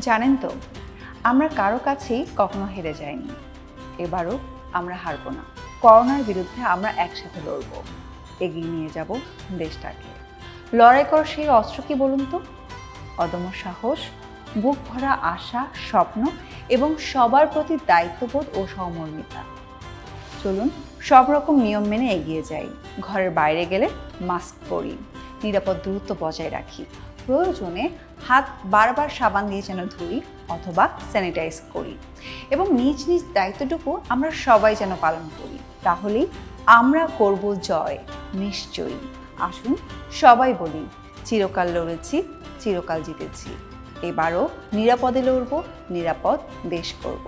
জানেন তো, আমরা কারও কাছেই কখনো হেরে যাইনি। এবারও আমরা হারব না। করোনার বিরুদ্ধে আমরা একসাথে লড়ব। এগিয়ে নিয়ে যাব দেশটাকে। লড়াই কর সেই অস্ত্র কি বলুন তো? অদম্য সাহস, বুক ভরা আশা, স্বপ্ন এবং সবার প্রতি দায়িত্ববোধ ও সহমর্মিতা চলুন, সব রকম নিয়ম মেনে এগিয়ে যাই। ঘরের বাইরে গেলে মাস্ক পরি, নিরাপদ দূরত্ব বজায় রাখি প্রয়োজনে হাত বারবার সাবান দিয়ে যেন ধুই অথবা স্যানিটাইজ করি। এবং নিজ নিজ দায়িত্বটুকু আমরা সবাই যেন পালন করি। তাহলেই আমরা করব জয়, নিশ্চয়ই। আসুন সবাই বলি, চিরকাল লড়েছি, চিরকাল জিতেছি। এবারও নিরাপদে লড়ব, নিরাপদ দেশ করব।